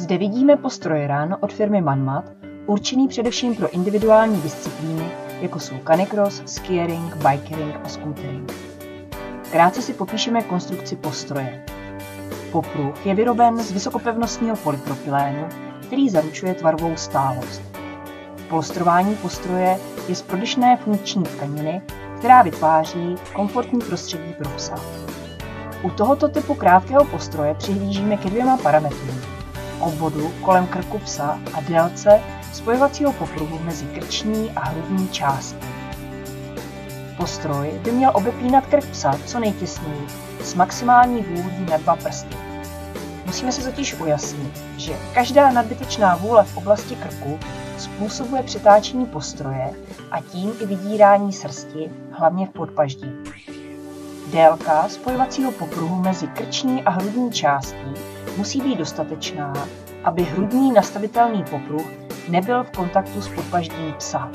Zde vidíme postroje rán od firmy Manmat, určený především pro individuální disciplíny, jako jsou canicross, skiering, bikering a scootering. Krátce si popíšeme konstrukci postroje. Popruh je vyroben z vysokopevnostního polypropylénu, který zaručuje tvarovou stálost. Polstrování postroje je z prodyšné funkční tkaniny, která vytváří komfortní prostředí pro psa. U tohoto typu krátkého postroje přihlížíme ke dvěma parametrům. Obvodu kolem krku psa a délce spojovacího popruhu mezi krční a hrudní částí. Postroj by měl obepínat krk psa co nejtěsněji s maximální vůlí na dva prsty. Musíme si totiž ujasnit, že každá nadbytečná vůle v oblasti krku způsobuje přetáčení postroje a tím i vydírání srsti, hlavně v podpaždí. Délka spojovacího popruhu mezi krční a hrudní částí musí být dostatečná, aby hrudní nastavitelný popruh nebyl v kontaktu s podpaždím psa.